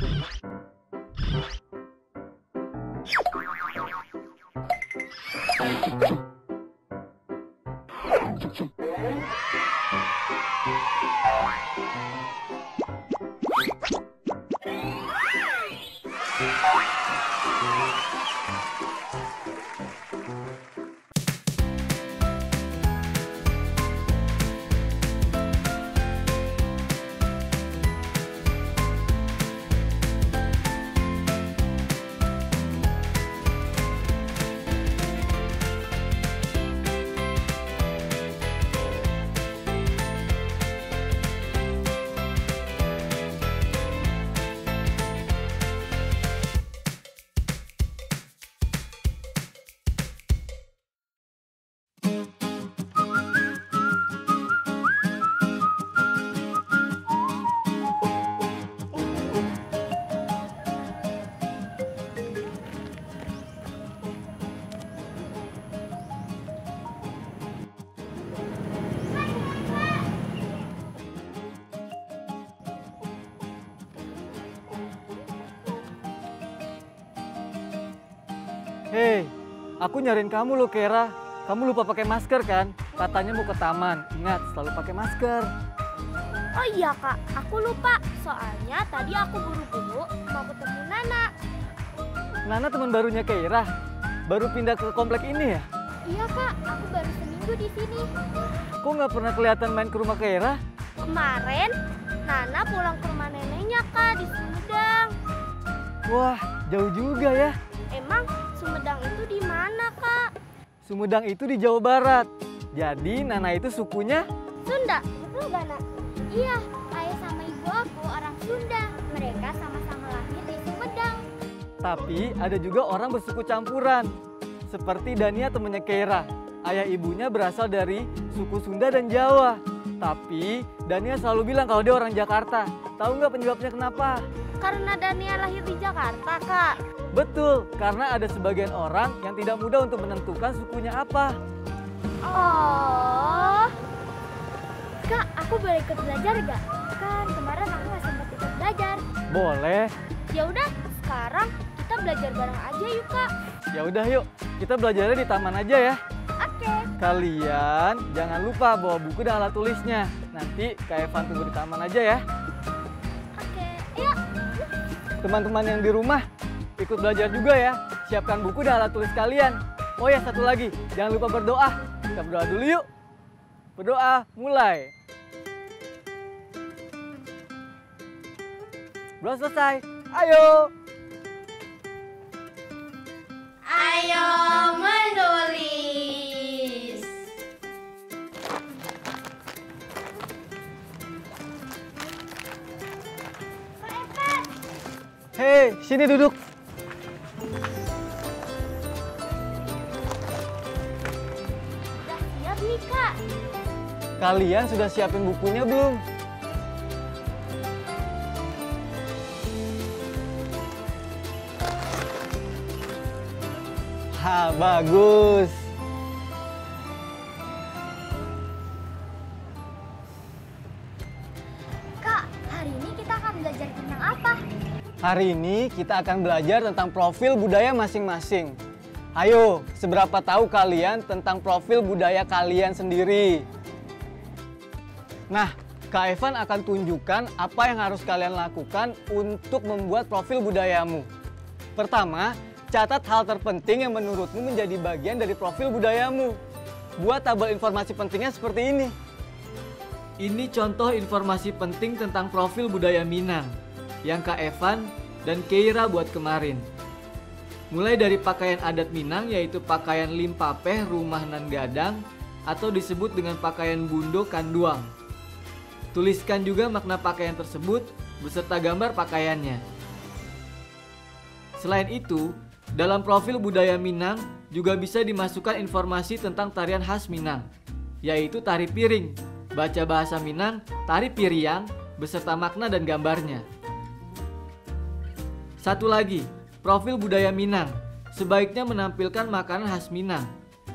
you Hei, aku nyariin kamu loh Kera. Kamu lupa pakai masker kan? Katanya mau ke taman. Ingat, selalu pakai masker. Oh iya kak, aku lupa. Soalnya tadi aku buru-buru mau ketemu Nana. Nana teman barunya Kera. Baru pindah ke komplek ini ya? Iya kak, aku baru seminggu di sini. Kok nggak pernah kelihatan main ke rumah Kera? Kemarin Nana pulang ke rumah neneknya kak di Sumedang. Wah, jauh juga ya. Sumedang itu di mana kak? Sumedang itu di Jawa Barat. Jadi Nana itu sukunya Sunda, betul gak nak? Iya, ayah sama ibu aku orang Sunda. Mereka sama-sama lahir di Sumedang. Tapi ada juga orang bersuku campuran. Seperti Dania temannya Kera. Ayah ibunya berasal dari suku Sunda dan Jawa. Tapi Dania selalu bilang kalau dia orang Jakarta. Tahu nggak penyebabnya kenapa? Karena Dania lahir di Jakarta kak. Betul, karena ada sebagian orang yang tidak mudah untuk menentukan sukunya apa. Oh. Kak, aku boleh ikut belajar gak? Kan kemarin aku gak sempat ikut belajar. Boleh. Ya udah, sekarang kita belajar bareng aja yuk kak. Ya udah yuk, kita belajarnya di taman aja ya. Oke. Kalian jangan lupa bawa buku dan alat tulisnya. Nanti Kak Evan tunggu di taman aja ya. Oke. Ayo. Teman-teman yang di rumah, ikut belajar juga ya. Siapkan buku dan alat tulis kalian. Oh ya, satu lagi, jangan lupa berdoa. Kita berdoa dulu yuk. Berdoa, mulai. Belum selesai. Ayo. Ayo menulis. Hei, sini duduk. Kalian sudah siapin bukunya belum? Ha, bagus. Kak, hari ini kita akan belajar tentang apa? Hari ini kita akan belajar tentang profil budaya masing-masing. Ayo, seberapa tahu kalian tentang profil budaya kalian sendiri? Nah, Kak Evan akan tunjukkan apa yang harus kalian lakukan untuk membuat profil budayamu. Pertama, catat hal terpenting yang menurutmu menjadi bagian dari profil budayamu. Buat tabel informasi pentingnya seperti ini. Ini contoh informasi penting tentang profil budaya Minang yang Kak Evan dan Keira buat kemarin. Mulai dari pakaian adat Minang yaitu pakaian limpapeh rumah nan gadang atau disebut dengan pakaian bundo kanduang. Tuliskan juga makna pakaian tersebut beserta gambar pakaiannya. Selain itu, dalam profil budaya Minang juga bisa dimasukkan informasi tentang tarian khas Minang, yaitu tari piring, baca bahasa Minang, tari piriang, beserta makna dan gambarnya. Satu lagi, profil budaya Minang sebaiknya menampilkan makanan khas Minang.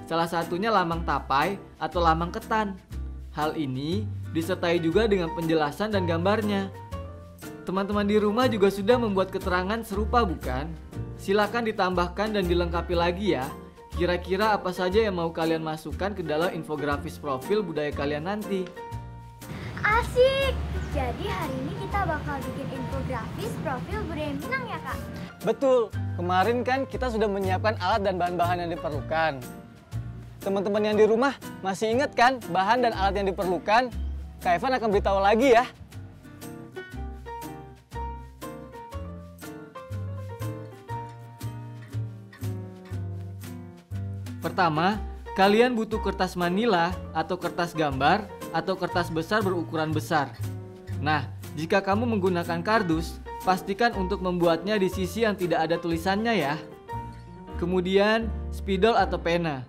Salah satunya lamang tapai atau lamang ketan. Hal ini disertai juga dengan penjelasan dan gambarnya. Teman-teman di rumah juga sudah membuat keterangan serupa bukan? Silakan ditambahkan dan dilengkapi lagi ya. Kira-kira apa saja yang mau kalian masukkan ke dalam infografis profil budaya kalian nanti? Asik! Jadi hari ini kita bakal bikin infografis profil budaya Minang ya kak? Betul, kemarin kan kita sudah menyiapkan alat dan bahan-bahan yang diperlukan. Teman-teman yang di rumah masih ingat kan bahan dan alat yang diperlukan? Kak Evan akan beritahu lagi ya. Pertama, kalian butuh kertas manila atau kertas gambar atau kertas besar berukuran besar. Nah, jika kamu menggunakan kardus, pastikan untuk membuatnya di sisi yang tidak ada tulisannya ya. Kemudian, spidol atau pena.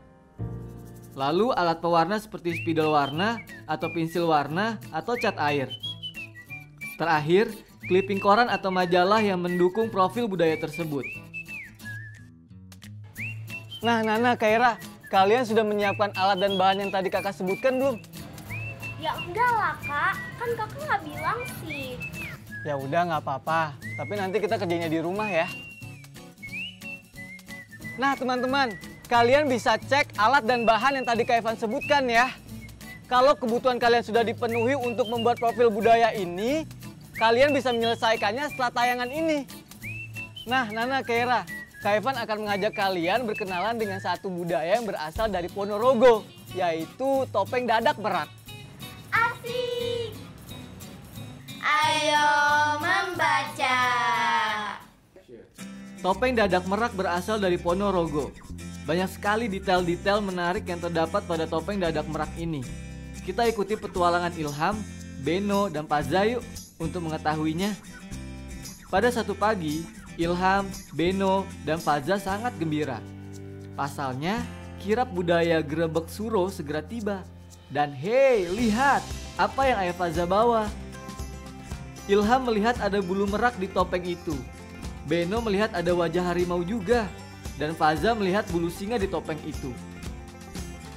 Lalu alat pewarna seperti spidol warna atau pensil warna atau cat air. Terakhir, clipping koran atau majalah yang mendukung profil budaya tersebut. Nah, Nana, Kaira, kalian sudah menyiapkan alat dan bahan yang tadi kakak sebutkan belum? Ya udah lah kak, kan kakak nggak bilang sih. Ya udah nggak apa-apa, tapi nanti kita kerjanya di rumah ya. Nah teman-teman, kalian bisa cek alat dan bahan yang tadi Kak Evan sebutkan ya. Kalau kebutuhan kalian sudah dipenuhi untuk membuat profil budaya ini, kalian bisa menyelesaikannya setelah tayangan ini. Nah, Nana, Kaira, Kak Evan akan mengajak kalian berkenalan dengan satu budaya yang berasal dari Ponorogo, yaitu topeng dadak berat. Asik! Ayo membaca. Topeng dadak merak berasal dari Ponorogo. Banyak sekali detail-detail menarik yang terdapat pada topeng dadak merak ini. Kita ikuti petualangan Ilham, Beno, dan Pazayu untuk mengetahuinya. Pada satu pagi, Ilham, Beno, dan Faza sangat gembira. Pasalnya, kirap budaya Grebek Suro segera tiba. Dan hei, lihat apa yang ayah Faza bawa. Ilham melihat ada bulu merak di topeng itu. Beno melihat ada wajah harimau juga. Dan Faza melihat bulu singa di topeng itu.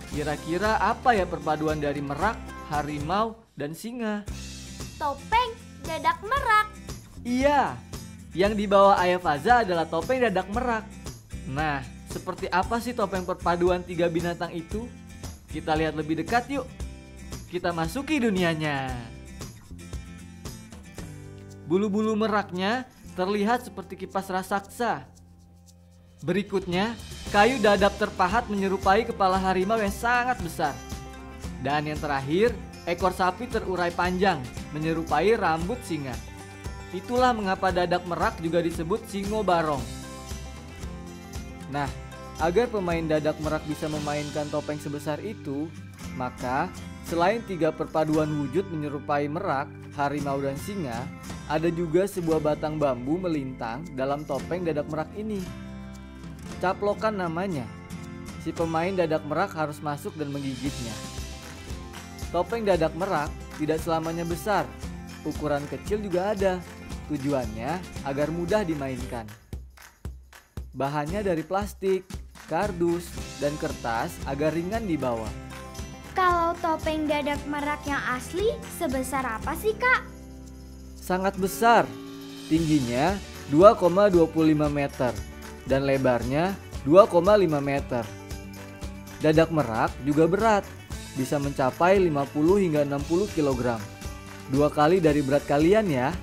Kira-kira apa ya perpaduan dari merak, harimau, dan singa? Topeng dadak merak. Iya, yang dibawa ayah Faza adalah topeng dadak merak. Nah, seperti apa sih topeng perpaduan tiga binatang itu? Kita lihat lebih dekat yuk. Kita masuki dunianya. Bulu-bulu meraknya terlihat seperti kipas raksasa. Berikutnya, kayu dadap terpahat menyerupai kepala harimau yang sangat besar. Dan yang terakhir, ekor sapi terurai panjang menyerupai rambut singa. Itulah mengapa dadak merak juga disebut singo barong. Nah, agar pemain dadak merak bisa memainkan topeng sebesar itu, maka selain tiga perpaduan wujud menyerupai merak, harimau dan singa, ada juga sebuah batang bambu melintang dalam topeng dadak merak ini. Caplokan namanya. Si pemain dadak merak harus masuk dan menggigitnya. Topeng dadak merak tidak selamanya besar, ukuran kecil juga ada. Tujuannya agar mudah dimainkan. Bahannya dari plastik, kardus, dan kertas agar ringan dibawa. Kalau topeng dadak merak yang asli sebesar apa sih kak? Sangat besar, tingginya 2,25 meter dan lebarnya 2,5 meter. Dadak merak juga berat, bisa mencapai 50 hingga 60 kg. Dua kali dari berat kalian ya.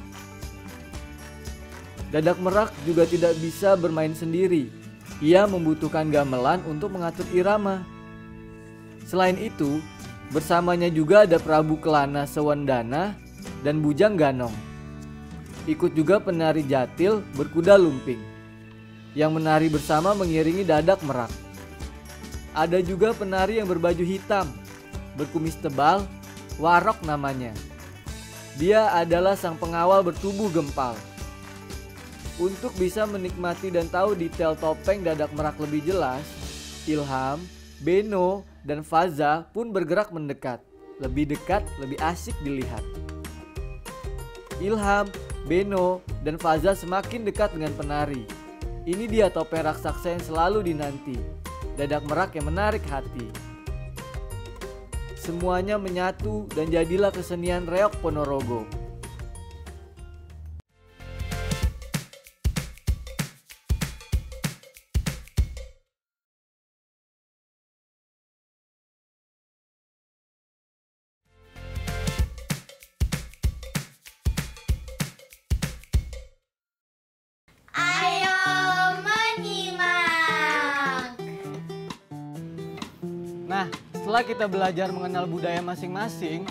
Dadak merak juga tidak bisa bermain sendiri. Ia membutuhkan gamelan untuk mengatur irama. Selain itu, bersamanya juga ada Prabu Kelana Sewandana dan Bujang Ganong. Ikut juga penari Jatil berkuda lumping. Yang menari bersama mengiringi dadak merak. Ada juga penari yang berbaju hitam, berkumis tebal, warok namanya. Dia adalah sang pengawal bertubuh gempal. Untuk bisa menikmati dan tahu detail topeng dadak merak lebih jelas, Ilham, Beno, dan Faza pun bergerak mendekat. Lebih dekat, lebih asik dilihat. Ilham, Beno, dan Faza semakin dekat dengan penari. Ini dia topeng raksasa yang selalu dinanti. Dadak merak yang menarik hati. Semuanya menyatu dan jadilah kesenian reok Ponorogo. Setelah kita belajar mengenal budaya masing-masing,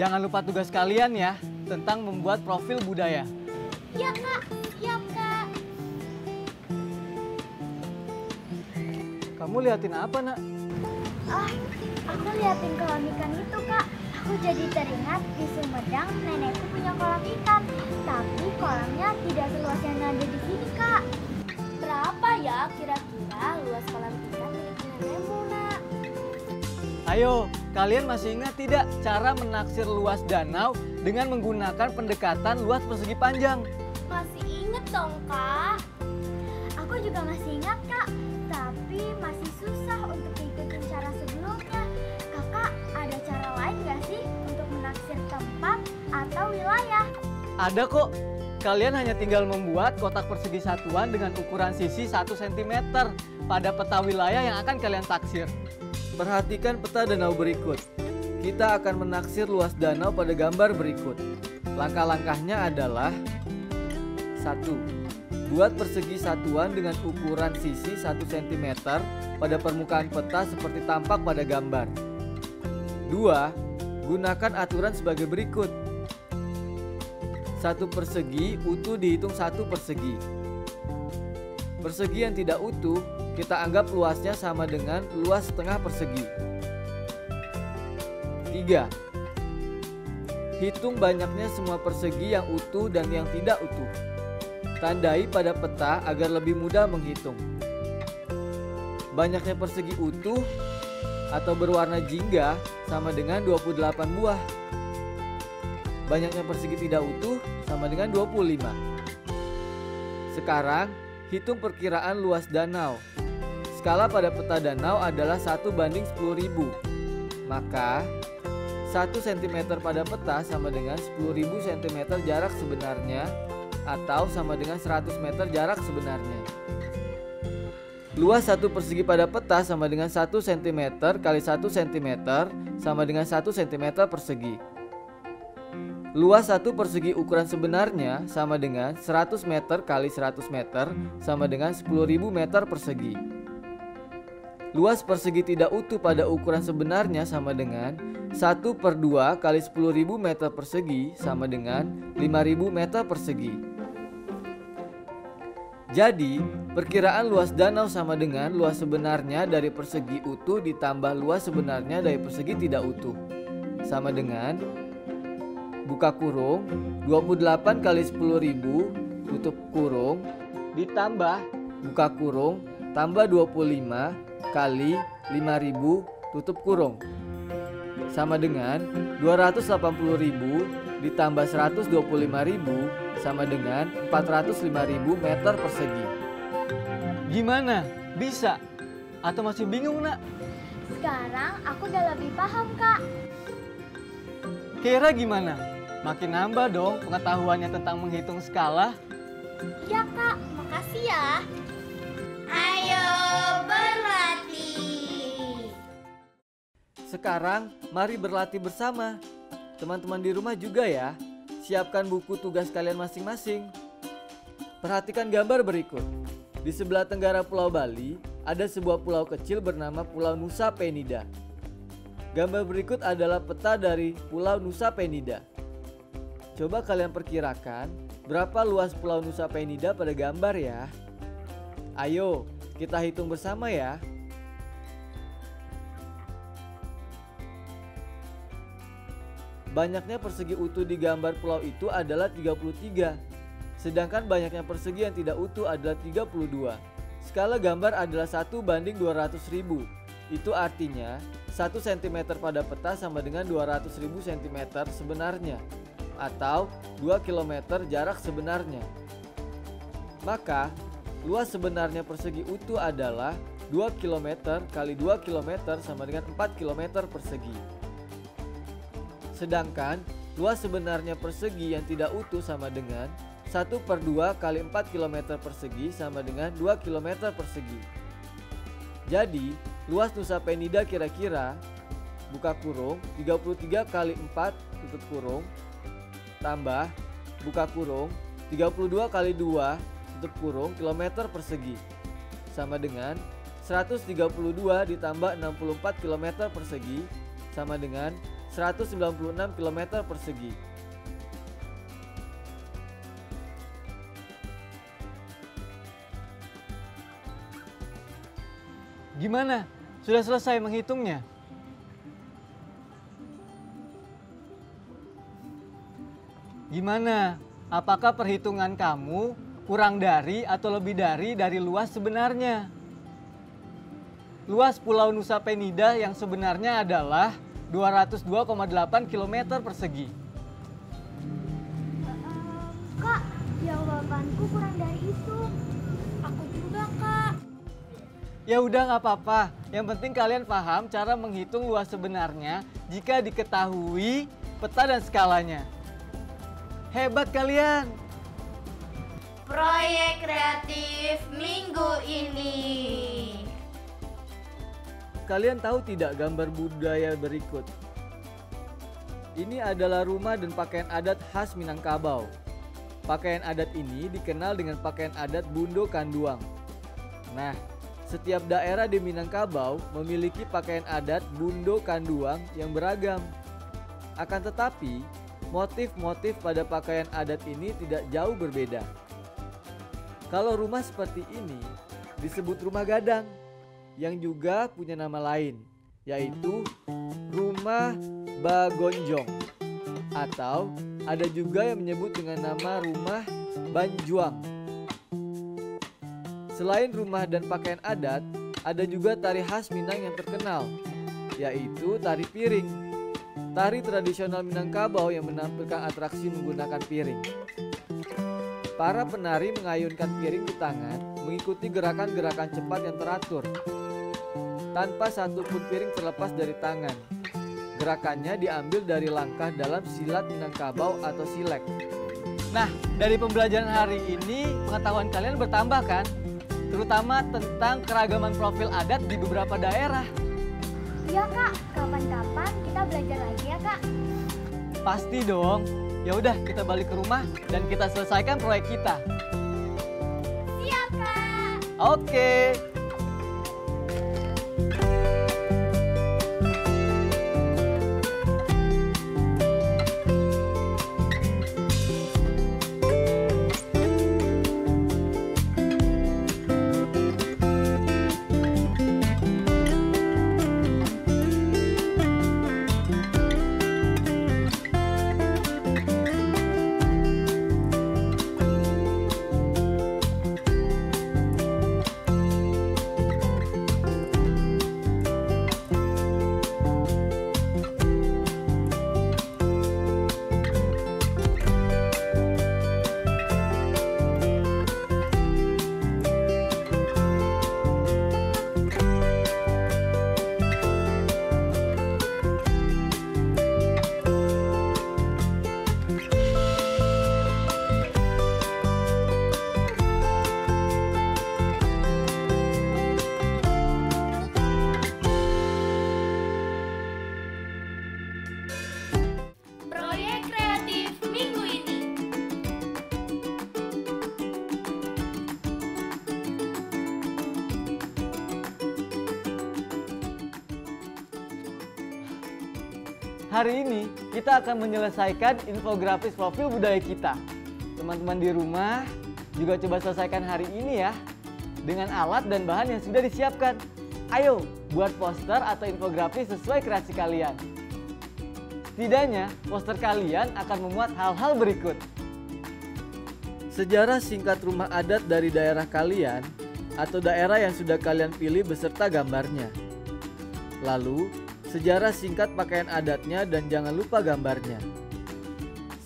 jangan lupa tugas kalian ya tentang membuat profil budaya. Iya kak, siap kak. Kamu liatin apa, Nak? Ah, aku liatin kolam ikan itu kak. Aku jadi teringat di Sumedang nenekku punya kolam ikan. Tapi kolamnya tidak seluas yang ada di sini kak. Berapa ya kira-kira luas kolam ikan? Ayo, kalian masih ingat tidak cara menaksir luas danau dengan menggunakan pendekatan luas persegi panjang? Masih inget dong kak. Aku juga masih ingat kak. Tapi masih susah untuk ikutin cara sebelumnya. Kakak ada cara lain gak sih untuk menaksir tempat atau wilayah? Ada kok. Kalian hanya tinggal membuat kotak persegi satuan dengan ukuran sisi 1 cm pada peta wilayah yang akan kalian taksir. Perhatikan peta danau berikut. Kita akan menaksir luas danau pada gambar berikut. Langkah-langkahnya adalah 1. Buat persegi satuan dengan ukuran sisi 1 cm pada permukaan peta seperti tampak pada gambar. 2. Gunakan aturan sebagai berikut. Satu persegi utuh dihitung satu persegi. Persegi yang tidak utuh kita anggap luasnya sama dengan luas setengah persegi. 3. Hitung banyaknya semua persegi yang utuh dan yang tidak utuh. Tandai pada peta agar lebih mudah menghitung. Banyaknya persegi utuh atau berwarna jingga sama dengan 28 buah. Banyaknya persegi tidak utuh sama dengan 25. Sekarang, hitung perkiraan luas danau. Skala pada peta danau adalah 1 banding 10.000. Maka, 1 cm pada peta sama dengan 10.000 cm jarak sebenarnya atau sama dengan 100 meter jarak sebenarnya. Luas satu persegi pada peta sama dengan 1 cm kali 1 cm sama dengan 1 cm persegi. Luas satu persegi ukuran sebenarnya sama dengan 100 meter kali 100 meter sama dengan 10.000 meter persegi. Luas persegi tidak utuh pada ukuran sebenarnya sama dengan 1 per 2 kali 10.000 meter persegi sama dengan 5.000 meter persegi. Jadi, perkiraan luas danau sama dengan luas sebenarnya dari persegi utuh ditambah luas sebenarnya dari persegi tidak utuh. Sama dengan buka kurung 28 kali 10.000 tutup kurung ditambah buka kurung tambah 25 kali 5000 tutup kurung sama dengan 280.000 ditambah 125.000 sama dengan 405.000 meter persegi. Gimana? Bisa? Atau masih bingung, Nak? Sekarang aku udah lebih paham kak. Kira gimana? Makin nambah dong pengetahuannya tentang menghitung skala. Iya kak, makasih ya. Ayo berlatih. Sekarang mari berlatih bersama. Teman-teman di rumah juga ya. Siapkan buku tugas kalian masing-masing. Perhatikan gambar berikut. Di sebelah tenggara Pulau Bali ada sebuah pulau kecil bernama Pulau Nusa Penida. Gambar berikut adalah peta dari Pulau Nusa Penida. Coba kalian perkirakan berapa luas Pulau Nusa Penida pada gambar ya. Ayo, kita hitung bersama ya. Banyaknya persegi utuh di gambar pulau itu adalah 33. Sedangkan banyaknya persegi yang tidak utuh adalah 32. Skala gambar adalah 1 banding 200 ribu. Itu artinya 1 cm pada peta sama dengan 200 ribu cm sebenarnya. Atau 2 km jarak sebenarnya. Maka luas sebenarnya persegi utuh adalah 2 km kali 2 km sama dengan 4 km persegi. Sedangkan luas sebenarnya persegi yang tidak utuh sama dengan 1 per 2 kali 4 km persegi sama dengan 2 km persegi. Jadi, luas Nusa Penida kira-kira buka kurung 33 kali 4 tutup kurung tambah buka kurung 32 kali 2 tutup kurung kilometer persegi sama dengan 132 ditambah 64 km persegi sama dengan 196 km persegi. Gimana? Sudah selesai menghitungnya? Gimana? Apakah perhitungan kamu kurang dari atau lebih dari dari luas sebenarnya? Luas Pulau Nusa Penida yang sebenarnya adalah 202,8 km persegi. Kak, jawabanku kurang dari itu. Aku juga, Kak. Ya udah nggak apa-apa. Yang penting kalian paham cara menghitung luas sebenarnya jika diketahui peta dan skalanya. Hebat kalian. Proyek kreatif minggu ini. Kalian tahu tidak gambar budaya berikut? Ini adalah rumah dan pakaian adat khas Minangkabau. Pakaian adat ini dikenal dengan pakaian adat Bundo Kanduang. Nah, setiap daerah di Minangkabau memiliki pakaian adat Bundo Kanduang yang beragam. Akan tetapi, motif-motif pada pakaian adat ini tidak jauh berbeda. Kalau rumah seperti ini disebut rumah gadang yang juga punya nama lain yaitu rumah Bagonjong atau ada juga yang menyebut dengan nama rumah Banjuang. Selain rumah dan pakaian adat, ada juga tari khas Minang yang terkenal, yaitu tari piring. Tari tradisional Minangkabau yang menampilkan atraksi menggunakan piring. Para penari mengayunkan piring di tangan, mengikuti gerakan-gerakan cepat yang teratur. Tanpa satu pun piring terlepas dari tangan. Gerakannya diambil dari langkah dalam silat Minangkabau atau silek. Nah, dari pembelajaran hari ini pengetahuan kalian bertambah kan? Terutama tentang keragaman profil adat di beberapa daerah. Iya, Kak. Kapan-kapan kita belajar lagi ya, Kak. Pasti dong. Ya udah, kita balik ke rumah dan kita selesaikan proyek kita. Siap, Kak. Oke. Hari ini kita akan menyelesaikan infografis profil budaya kita. Teman-teman di rumah juga coba selesaikan hari ini ya dengan alat dan bahan yang sudah disiapkan. Ayo buat poster atau infografis sesuai kreasi kalian. Setidaknya poster kalian akan memuat hal-hal berikut. Sejarah singkat rumah adat dari daerah kalian atau daerah yang sudah kalian pilih beserta gambarnya. Lalu, sejarah singkat pakaian adatnya dan jangan lupa gambarnya.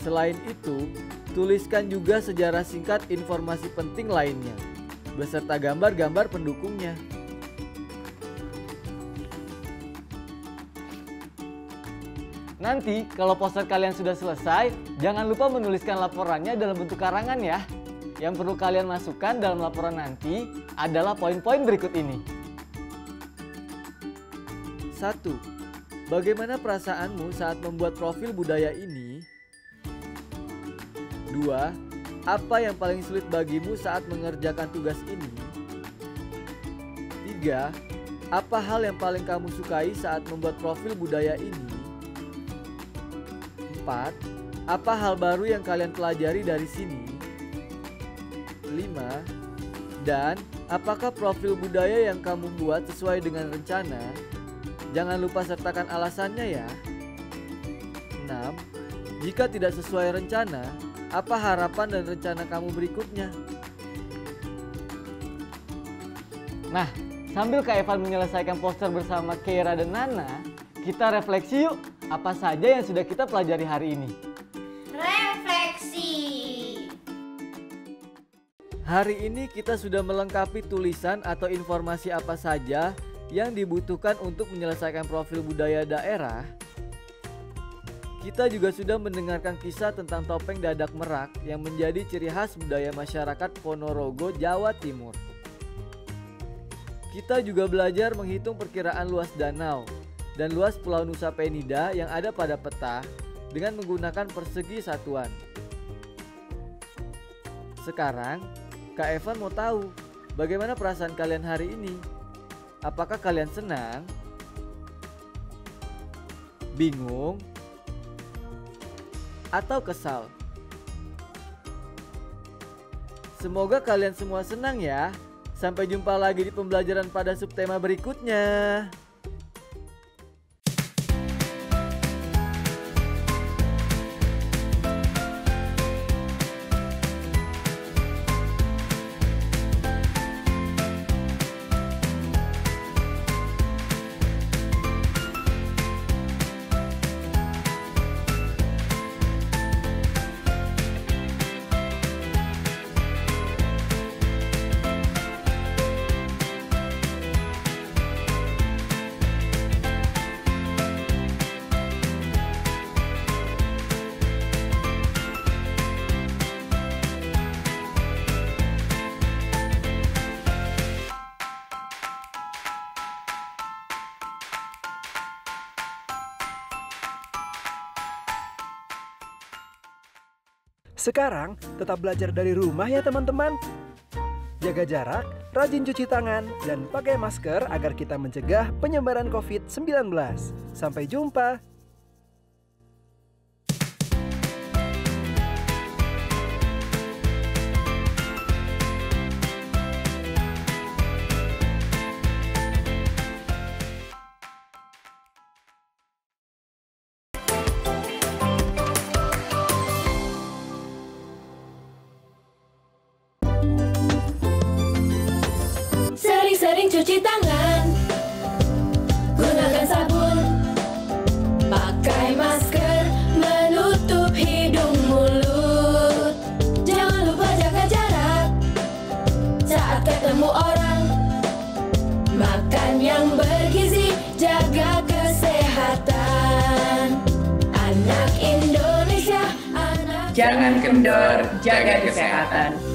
Selain itu, tuliskan juga sejarah singkat informasi penting lainnya beserta gambar-gambar pendukungnya. Nanti kalau poster kalian sudah selesai, jangan lupa menuliskan laporannya dalam bentuk karangan ya. Yang perlu kalian masukkan dalam laporan nanti adalah poin-poin berikut ini. 1. Bagaimana perasaanmu saat membuat profil budaya ini? 2. Apa yang paling sulit bagimu saat mengerjakan tugas ini? 3. Tiga, apa hal yang paling kamu sukai saat membuat profil budaya ini? Empat, apa hal baru yang kalian pelajari dari sini? Lima, dan apakah profil budaya yang kamu buat sesuai dengan rencana? Jangan lupa sertakan alasannya ya. 6. Jika tidak sesuai rencana, apa harapan dan rencana kamu berikutnya? Nah, sambil Kak Evan menyelesaikan poster bersama Keira dan Nana, kita refleksi yuk apa saja yang sudah kita pelajari hari ini. Refleksi. Hari ini kita sudah melengkapi tulisan atau informasi apa saja yang dibutuhkan untuk menyelesaikan profil budaya daerah kita juga sudah mendengarkan kisah tentang topeng dadak merak yang menjadi ciri khas budaya masyarakat Ponorogo, Jawa Timur. Kita juga belajar menghitung perkiraan luas danau dan luas Pulau Nusa Penida yang ada pada peta dengan menggunakan persegi satuan. Sekarang, Kak Evan mau tahu bagaimana perasaan kalian hari ini. Apakah kalian senang? Bingung? atau kesal. Semoga kalian semua senang ya. Sampai jumpa lagi di pembelajaran pada subtema berikutnya. Sekarang tetap belajar dari rumah ya teman-teman. Jaga jarak, rajin cuci tangan, dan pakai masker agar kita mencegah penyebaran COVID-19. Sampai jumpa. Cuci tangan. Gunakan sabun. Pakai masker. Menutup hidung mulut. Jangan lupa jaga jarak. Saat ketemu orang. Makan yang bergizi. Jaga kesehatan. Anak Indonesia anak Jangan kendor, jaga kesehatan.